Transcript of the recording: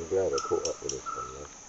I'm glad I caught up with this one though.